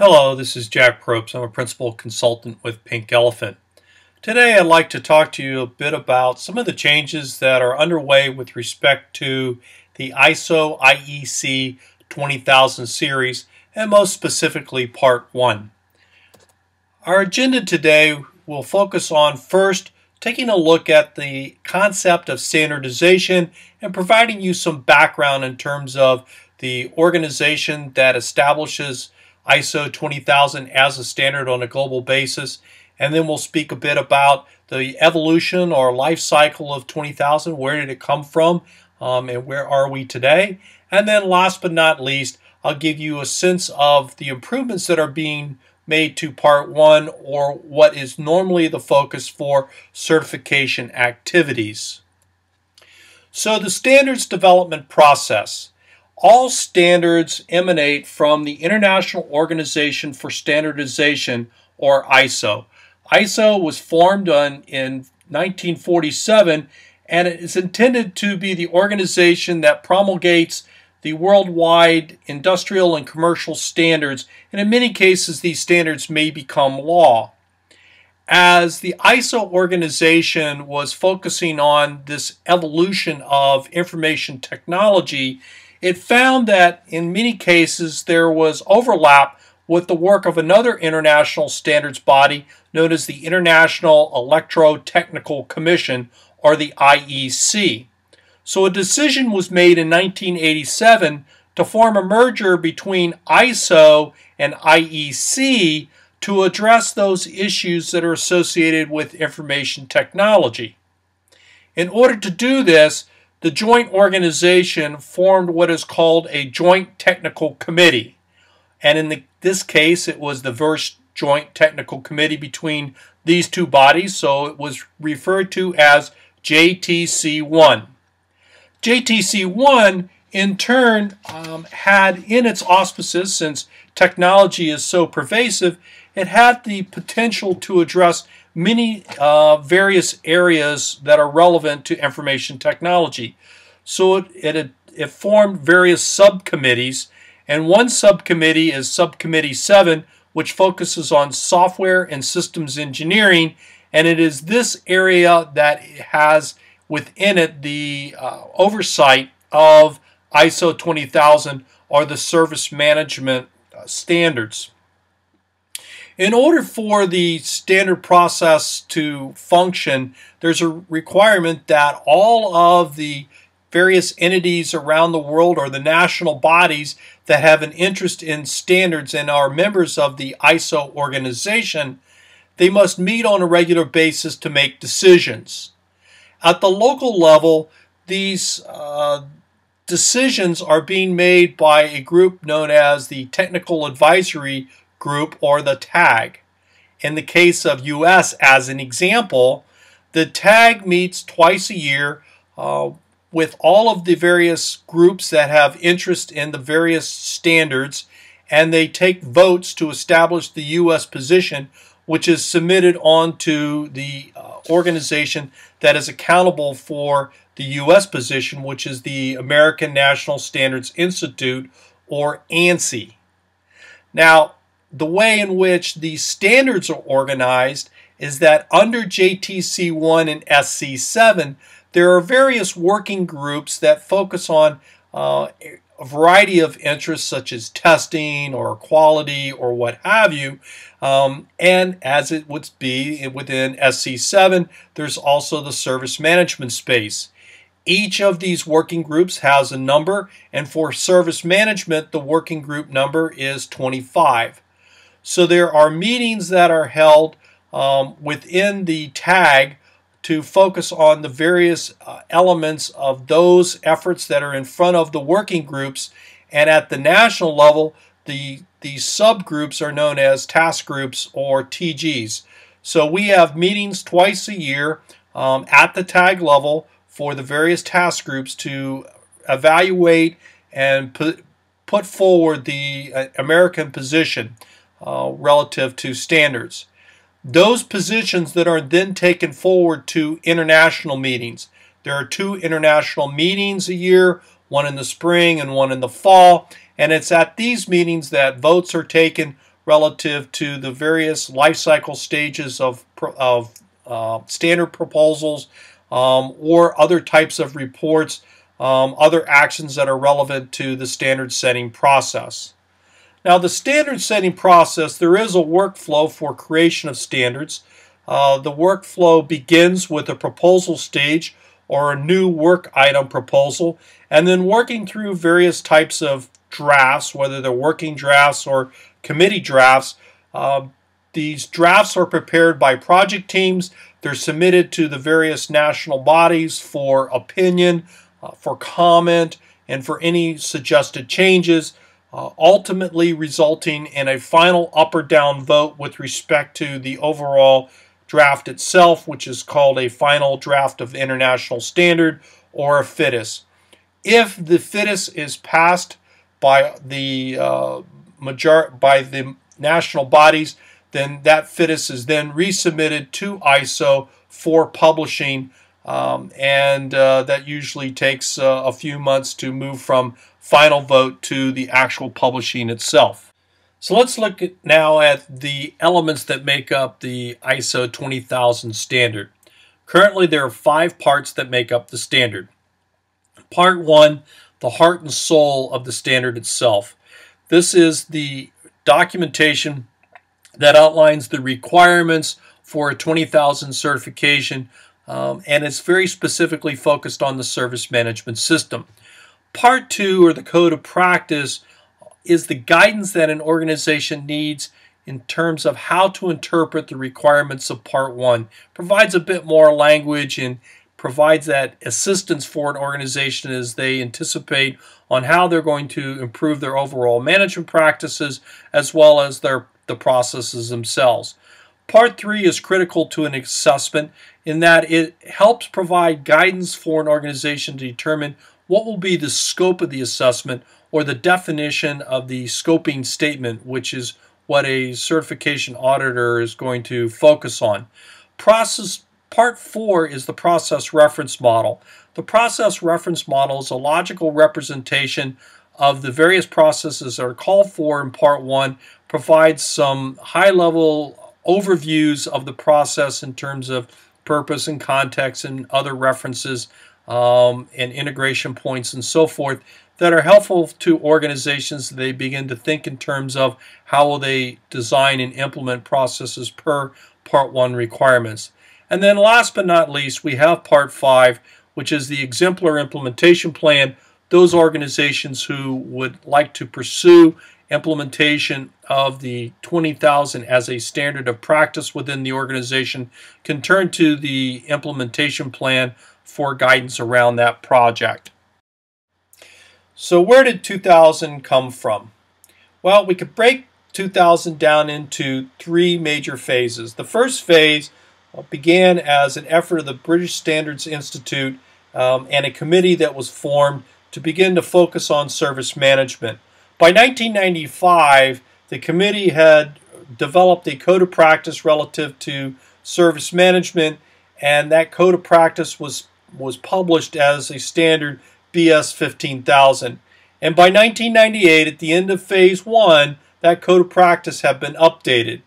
Hello, this is Jack Probst. I'm a principal consultant with Pink Elephant. Today I'd like to talk to you a bit about some of the changes that are underway with respect to the ISO IEC 20000 series and most specifically Part 1. Our agenda today will focus on first taking a look at the concept of standardization and providing you some background in terms of the organization that establishes ISO 20000 as a standard on a global basis. And then we'll speak a bit about the evolution or life cycle of 20000. Where did it come from? Um, and where are we today? And then last but not least, I'll give you a sense of the improvements that are being made to part one or what is normally the focus for certification activities. So the standards development process. All standards emanate from the International Organization for Standardization, or ISO. ISO was formed on, in 1947 and it is intended to be the organization that promulgates the worldwide industrial and commercial standards, and in many cases, these standards may become law. As the ISO organization was focusing on this evolution of information technology, it found that in many cases there was overlap with the work of another international standards body known as the International Electrotechnical Commission, or the IEC. So a decision was made in 1987 to form a merger between ISO and IEC to address those issues that are associated with information technology. In order to do this, the joint organization formed what is called a Joint Technical Committee. And in the, this case, it was the first Joint Technical Committee between these two bodies, so it was referred to as JTC1. JTC1 in turn um, had in its auspices, since technology is so pervasive, it had the potential to address many uh, various areas that are relevant to information technology. So it, it, it formed various subcommittees, and one subcommittee is Subcommittee 7, which focuses on software and systems engineering, and it is this area that has within it the uh, oversight of ISO 20000 or the service management uh, standards. In order for the standard process to function, there's a requirement that all of the various entities around the world or the national bodies that have an interest in standards and are members of the ISO organization, they must meet on a regular basis to make decisions. At the local level, these uh, decisions are being made by a group known as the Technical Advisory group or the tag. In the case of US, as an example, the tag meets twice a year uh, with all of the various groups that have interest in the various standards, and they take votes to establish the U.S. position, which is submitted onto the uh, organization that is accountable for the U.S. position, which is the American National Standards Institute, or ANSI. Now, the way in which these standards are organized is that under JTC1 and SC7, there are various working groups that focus on uh, a variety of interests such as testing or quality or what have you. Um, and as it would be within SC7, there's also the service management space. Each of these working groups has a number, and for service management, the working group number is 25. So there are meetings that are held um, within the tag to focus on the various uh, elements of those efforts that are in front of the working groups. And at the national level, the these subgroups are known as task groups or TGs. So we have meetings twice a year um, at the tag level for the various task groups to evaluate and put, put forward the uh, American position uh, relative to standards. Those positions that are then taken forward to international meetings. There are two international meetings a year, one in the spring and one in the fall, and it's at these meetings that votes are taken relative to the various life cycle stages of, of uh, standard proposals um, or other types of reports, um, other actions that are relevant to the standard setting process. Now the standard setting process, there is a workflow for creation of standards. Uh, the workflow begins with a proposal stage or a new work item proposal and then working through various types of drafts, whether they're working drafts or committee drafts. Uh, these drafts are prepared by project teams. They're submitted to the various national bodies for opinion, uh, for comment, and for any suggested changes uh, ultimately resulting in a final up or down vote with respect to the overall draft itself, which is called a final draft of international standard or a FDIS. If the FDIS is passed by the uh, major by the national bodies, then that FDIS is then resubmitted to ISO for publishing, um, and uh, that usually takes uh, a few months to move from final vote to the actual publishing itself. So let's look at now at the elements that make up the ISO 20000 standard. Currently there are five parts that make up the standard. Part 1, the heart and soul of the standard itself. This is the documentation that outlines the requirements for a 20000 certification um, and it's very specifically focused on the service management system. Part two, or the code of practice, is the guidance that an organization needs in terms of how to interpret the requirements of part one. Provides a bit more language and provides that assistance for an organization as they anticipate on how they're going to improve their overall management practices as well as their the processes themselves. Part three is critical to an assessment in that it helps provide guidance for an organization to determine what will be the scope of the assessment or the definition of the scoping statement, which is what a certification auditor is going to focus on. Process Part 4 is the process reference model. The process reference model is a logical representation of the various processes that are called for in Part 1, provides some high-level overviews of the process in terms of purpose and context and other references um, and integration points and so forth that are helpful to organizations. They begin to think in terms of how will they design and implement processes per Part 1 requirements. And then last but not least, we have Part 5, which is the exemplar implementation plan. Those organizations who would like to pursue implementation of the 20000 as a standard of practice within the organization can turn to the implementation plan for guidance around that project. So where did 2000 come from? Well, we could break 2000 down into three major phases. The first phase uh, began as an effort of the British Standards Institute um, and a committee that was formed to begin to focus on service management. By 1995, the committee had developed a code of practice relative to service management, and that code of practice was was published as a standard BS 15000. And by 1998, at the end of phase one, that code of practice had been updated.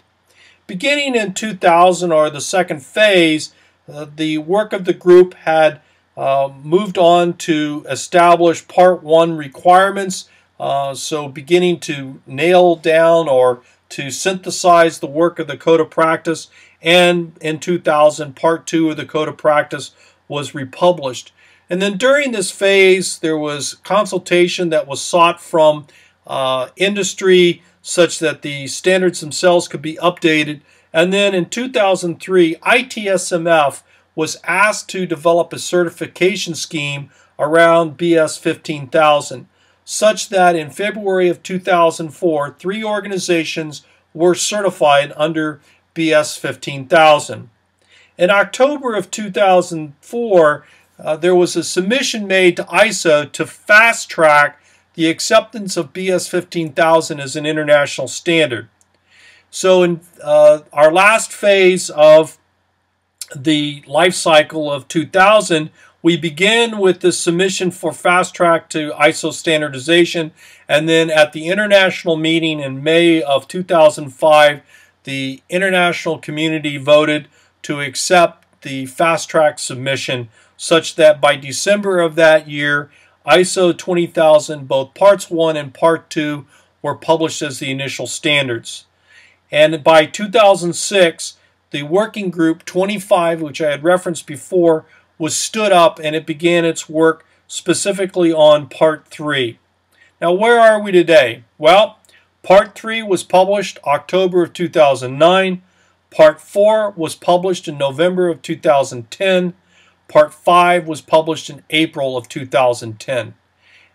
Beginning in 2000, or the second phase, uh, the work of the group had uh, moved on to establish part one requirements. Uh, so beginning to nail down or to synthesize the work of the code of practice. And in 2000, part two of the code of practice was republished. And then during this phase, there was consultation that was sought from uh, industry such that the standards themselves could be updated. And then in 2003, ITSMF was asked to develop a certification scheme around BS 15000, such that in February of 2004, three organizations were certified under BS 15000. In October of 2004, uh, there was a submission made to ISO to fast track the acceptance of BS 15000 as an international standard. So in uh, our last phase of the life cycle of 2000, we begin with the submission for fast track to ISO standardization, and then at the international meeting in May of 2005, the international community voted to accept the fast track submission such that by December of that year, ISO 20000, both parts 1 and part 2, were published as the initial standards. And by 2006, the working group 25, which I had referenced before, was stood up and it began its work specifically on Part 3. Now, where are we today? Well, Part 3 was published October of 2009. Part 4 was published in November of 2010. Part 5 was published in April of 2010.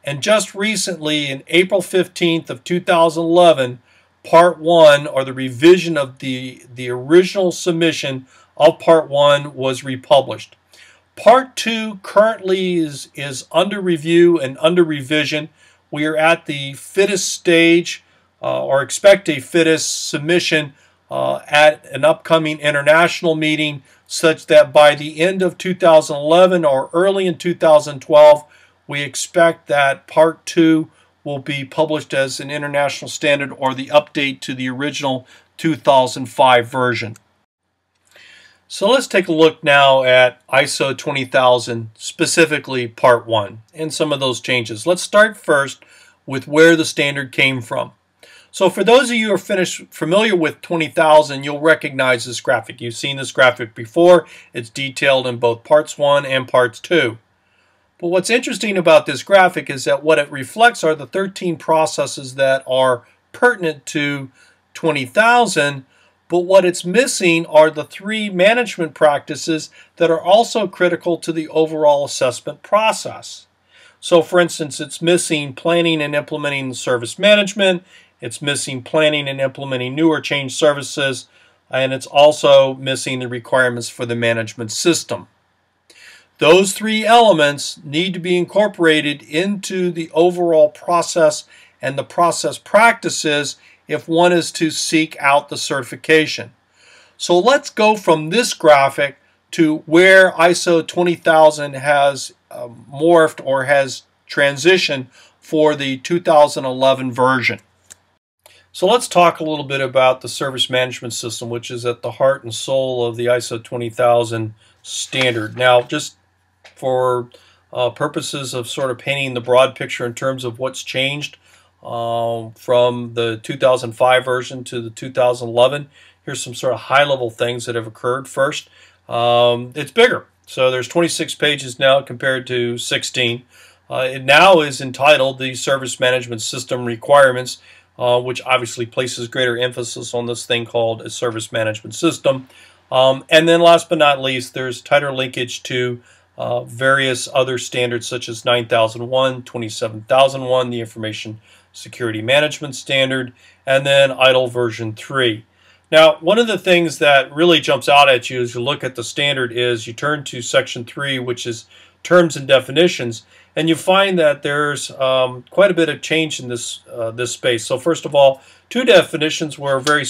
And just recently, in April 15th of 2011, Part 1, or the revision of the, the original submission of Part 1, was republished. Part 2 currently is, is under review and under revision. We are at the FDIS stage, uh, or expect a FDIS submission uh, at an upcoming international meeting, such that by the end of 2011 or early in 2012, we expect that Part 2 will be published as an international standard or the update to the original 2005 version. So let's take a look now at ISO 20000, specifically Part 1, and some of those changes. Let's start first with where the standard came from. So for those of you who are finished, familiar with 20000, you'll recognize this graphic. You've seen this graphic before. It's detailed in both Parts 1 and Parts 2. But what's interesting about this graphic is that what it reflects are the 13 processes that are pertinent to 20000, but what it's missing are the three management practices that are also critical to the overall assessment process. So for instance, it's missing planning and implementing service management, it's missing planning and implementing new or changed services, and it's also missing the requirements for the management system. Those three elements need to be incorporated into the overall process and the process practices if one is to seek out the certification. So let's go from this graphic to where ISO 20000 has uh, morphed or has transitioned for the 2011 version. So let's talk a little bit about the service management system, which is at the heart and soul of the ISO 20000 standard. Now, just for uh, purposes of sort of painting the broad picture in terms of what's changed, um, from the 2005 version to the 2011. Here's some sort of high level things that have occurred. First, um, it's bigger. So there's 26 pages now compared to 16. Uh, it now is entitled the Service Management System Requirements, uh, which obviously places greater emphasis on this thing called a service management system. Um, and then last but not least, there's tighter linkage to uh, various other standards such as 9001, 27001, the Information Security Management Standard, and then ITIL version 3. Now, one of the things that really jumps out at you as you look at the standard is you turn to section 3, which is terms and definitions, and you find that there's um, quite a bit of change in this uh, this space. So first of all, two definitions were very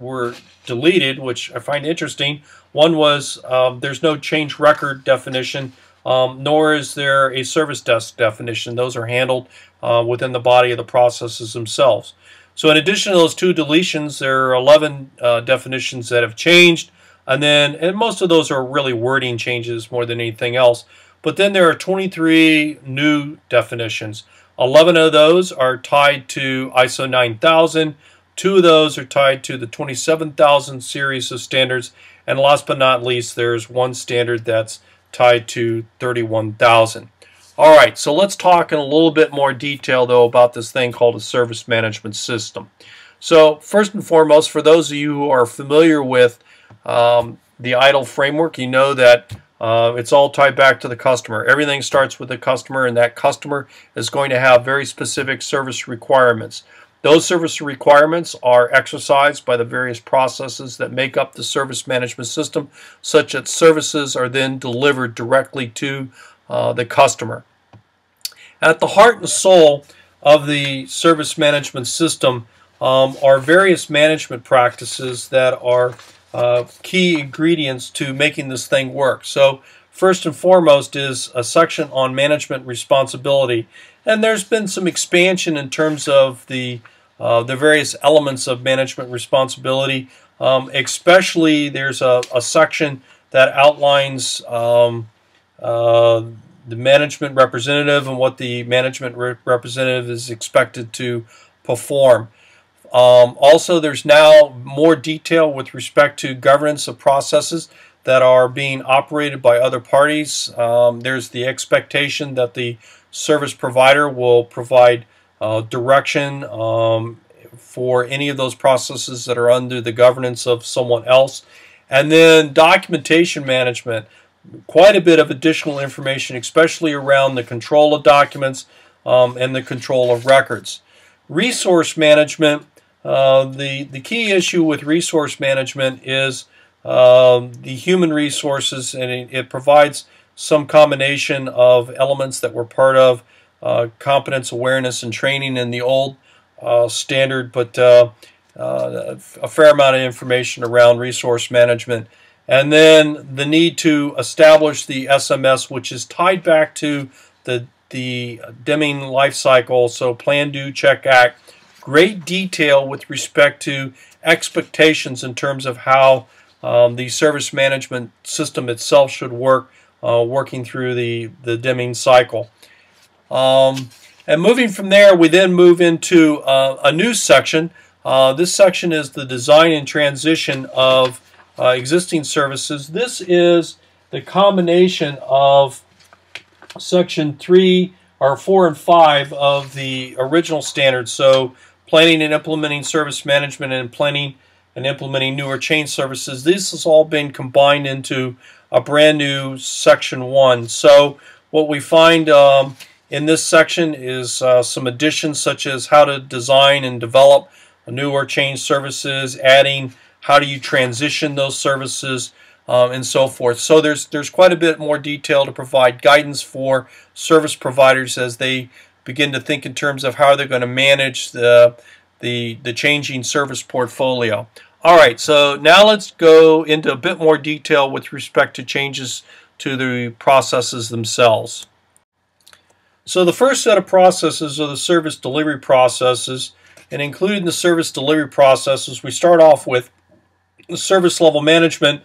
were deleted, which I find interesting. One was um, there's no change record definition, um, nor is there a service desk definition. Those are handled uh, within the body of the processes themselves. So in addition to those two deletions, there are 11 uh, definitions that have changed, and then and most of those are really wording changes more than anything else. But then there are 23 new definitions. 11 of those are tied to ISO 9000. Two of those are tied to the 27000 series of standards. And last but not least, there's one standard that's tied to 31000. All right, so let's talk in a little bit more detail, though, about this thing called a service management system. So first and foremost, for those of you who are familiar with um, the ITIL framework, you know that uh, it's all tied back to the customer. Everything starts with the customer, and that customer is going to have very specific service requirements. Those service requirements are exercised by the various processes that make up the service management system, such that services are then delivered directly to uh, the customer. At the heart and soul of the service management system um, are various management practices that are uh, key ingredients to making this thing work. So First and foremost is a section on management responsibility. And there's been some expansion in terms of the, uh, the various elements of management responsibility. Um, especially there's a, a, section that outlines um, uh, the management representative and what the management re representative is expected to perform. Um, also, there's now more detail with respect to governance of processes that are being operated by other parties. Um, there's the expectation that the service provider will provide uh, direction um, for any of those processes that are under the governance of someone else. And then documentation management, quite a bit of additional information, especially around the control of documents um, and the control of records. Resource management, uh, the, the key issue with resource management is um, the human resources, and it, it, provides some combination of elements that were part of uh, competence, awareness, and training in the old uh, standard, but uh, uh a fair amount of information around resource management. And then the need to establish the SMS, which is tied back to the, the Deming life cycle, so plan, do, check, act. Great detail with respect to expectations in terms of how um, the service management system itself should work, uh, working through the, the Deming cycle. Um, and moving from there, we then move into uh, a new section. Uh, this section is the design and transition of uh, existing services. This is the combination of section 3 or 4 and 5 of the original standard. So planning and implementing service management and planning and implementing newer change services. This has all been combined into a brand new section one. So what we find um, in this section is uh, some additions such as how to design and develop newer change services, adding how do you transition those services, um, and so forth. So there's there's quite a bit more detail to provide guidance for service providers as they begin to think in terms of how they're going to manage the the the changing service portfolio. All right, so now let's go into a bit more detail with respect to changes to the processes themselves. So the first set of processes are the service delivery processes, and including the service delivery processes, we start off with the service level management.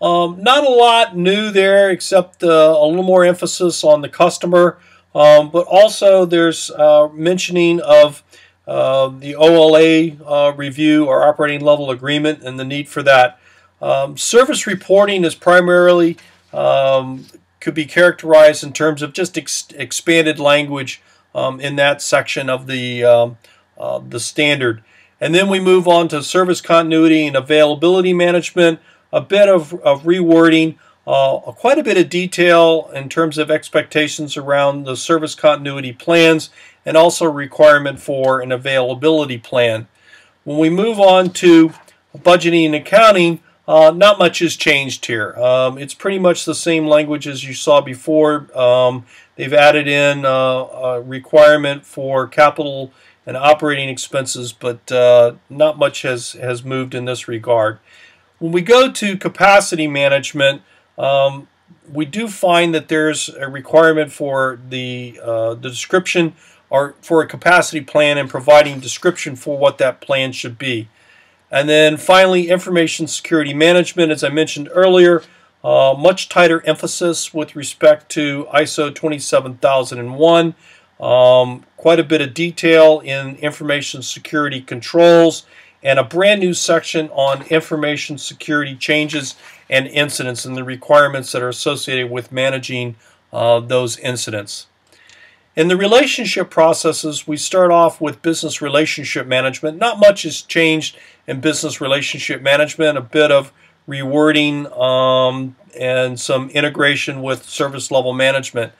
Um, not a lot new there, except uh, a little more emphasis on the customer, um, but also there's uh, mentioning of uh, the OLA uh, review or operating level agreement and the need for that. Um, service reporting is primarily um, could be characterized in terms of just ex expanded language um, in that section of the um, uh, the standard. And then we move on to service continuity and availability management, a bit of, of rewording, uh, quite a bit of detail in terms of expectations around the service continuity plans and also requirement for an availability plan. When we move on to budgeting and accounting, uh, not much has changed here. Um, it's pretty much the same language as you saw before. Um, they've added in uh, a requirement for capital and operating expenses, but uh, not much has, has moved in this regard. When we go to capacity management, um, we do find that there's a requirement for the, uh, the description or for a capacity plan and providing description for what that plan should be. And then finally, information security management, as I mentioned earlier, uh, much tighter emphasis with respect to ISO 27001. Um, quite a bit of detail in information security controls and a brand new section on information security changes and incidents and the requirements that are associated with managing uh, those incidents. In the relationship processes, we start off with business relationship management. Not much has changed in business relationship management, a bit of rewording um, and some integration with service level management.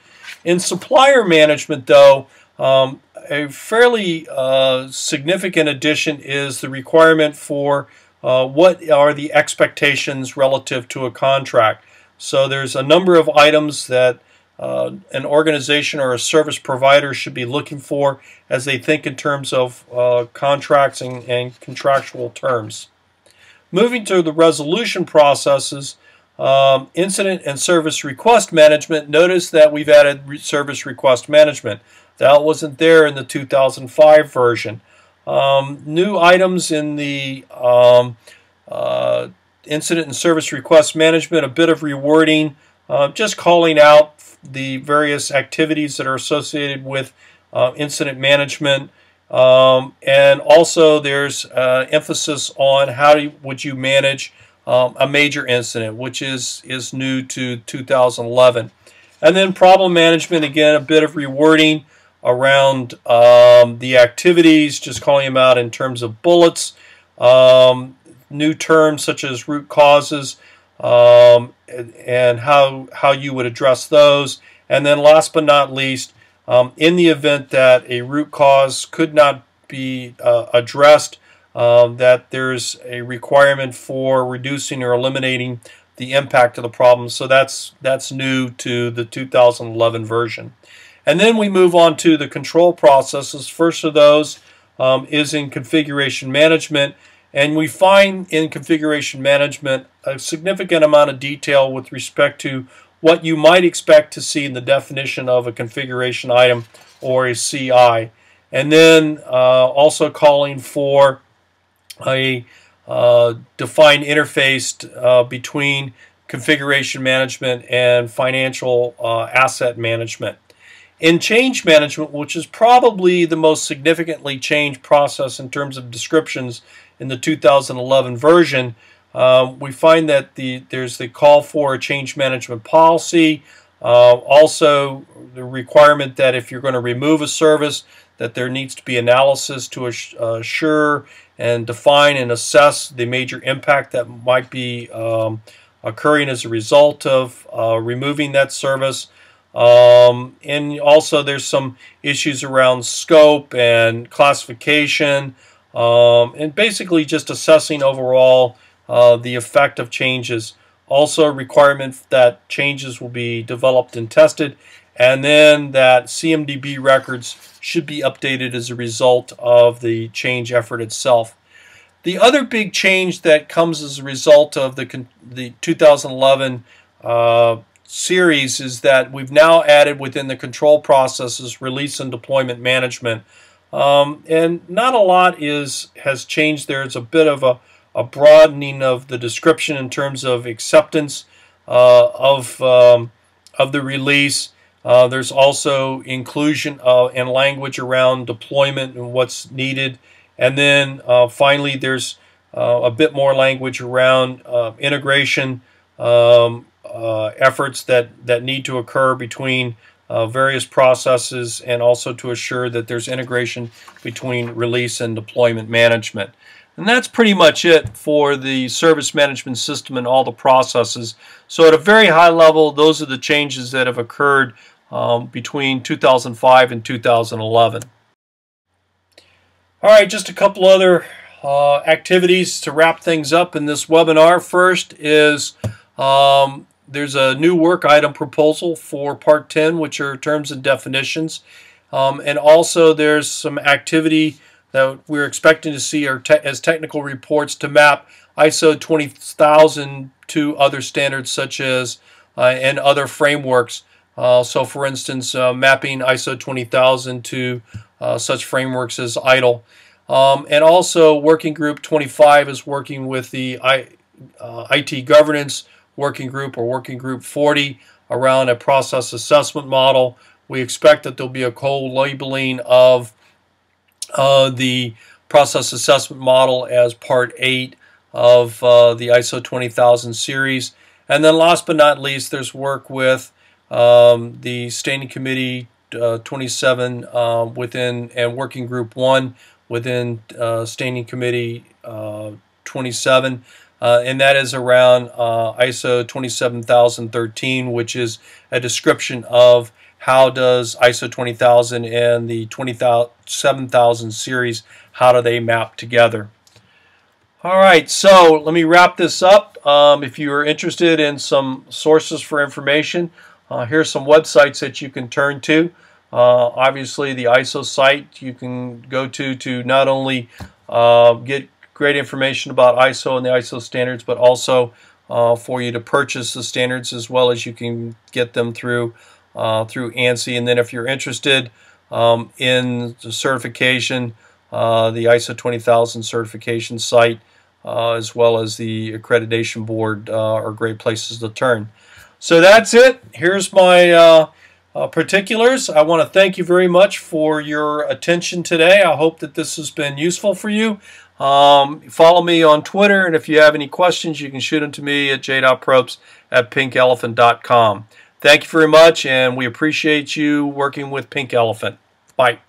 In supplier management, though, um, a fairly uh, significant addition is the requirement for uh, what are the expectations relative to a contract. So there's a number of items that uh, an organization or a service provider should be looking for as they think in terms of uh, contracts and, and, contractual terms. Moving to the resolution processes, Um, incident and service request management, notice that we've added re service request management. That wasn't there in the 2005 version. Um, new items in the um, uh, incident and service request management, a bit of rewording, uh, just calling out the various activities that are associated with uh, incident management. Um, and also there's uh, emphasis on how do you, would you manage um, a major incident, which is, is new to 2011. And then problem management, again, a bit of rewording around um, the activities, just calling them out in terms of bullets. Um, new terms such as root causes um, and how, how you would address those. And then last but not least, um, in the event that a root cause could not be uh, addressed, um, that there's a requirement for reducing or eliminating the impact of the problem. So that's that's new to the 2011 version. And then we move on to the control processes. First of those um, is in configuration management. And we find in configuration management a significant amount of detail with respect to what you might expect to see in the definition of a configuration item or a CI. And then uh, also calling for a uh, defined interface uh, between configuration management and financial uh, asset management. In change management, which is probably the most significantly changed process in terms of descriptions in the 2011 version, um, we find that the there's the call for a change management policy. Uh, also, the requirement that if you're going to remove a service, that there needs to be analysis to assure and define and assess the major impact that might be um, occurring as a result of uh, removing that service. Um, and also there's some issues around scope and classification um, and basically just assessing overall uh, the effect of changes. Also a requirement that changes will be developed and tested and then that CMDB records should be updated as a result of the change effort itself. The other big change that comes as a result of the, the 2011 uh, series is that we've now added within the control processes release and deployment management. Um, and not a lot is has changed there. It's a bit of a, a broadening of the description in terms of acceptance uh, of, um, of the release. Uh, there's also inclusion uh, and language around deployment and what's needed. And then uh, finally, there's uh, a bit more language around uh, integration um, uh, efforts that, that need to occur between various processes and also to assure that there's integration between release and deployment management. And that's pretty much it for the service management system and all the processes. So at a very high level, those are the changes that have occurred um, between 2005 and 2011. All right, just a couple other uh, activities to wrap things up in this webinar. First is um, there's a new work item proposal for Part 10, which are terms and definitions. Um, and also there's some activity that we're expecting to see te as technical reports to map ISO 20000 to other standards such as uh, and other frameworks. Uh, so for instance, uh, mapping ISO 20000 to uh, such frameworks as ITIL. Um, and also Working Group 25 is working with the I, uh, IT Governance Working Group or Working Group 40 around a process assessment model. We expect that there'll be a co-labeling of uh, the process assessment model as part 8 of uh, the ISO 20000 series. And then last but not least, there's work with um, the Standing Committee uh, 27 uh, within and Working Group 1 within uh, Standing Committee uh, 27. Uh, and that is around uh, ISO 27013, which is a description of how does ISO 20000 and the 27000 series, how do they map together. All right, so let me wrap this up. Um, if you are interested in some sources for information, uh, here's some websites that you can turn to. Uh, obviously, the ISO site you can go to to not only uh, get great information about ISO and the ISO standards, but also uh, for you to purchase the standards as well as you can get them through uh, through ANSI. And then if you're interested um, in the certification, uh, the ISO 20000 certification site, uh, as well as the accreditation board, uh, are great places to turn. So that's it. Here's my uh, particulars. I want to thank you very much for your attention today. I hope that this has been useful for you. Um, follow me on Twitter, and if you have any questions, you can shoot them to me at j.probst at pinkelephant.com. Thank you very much, and we appreciate you working with Pink Elephant. Bye.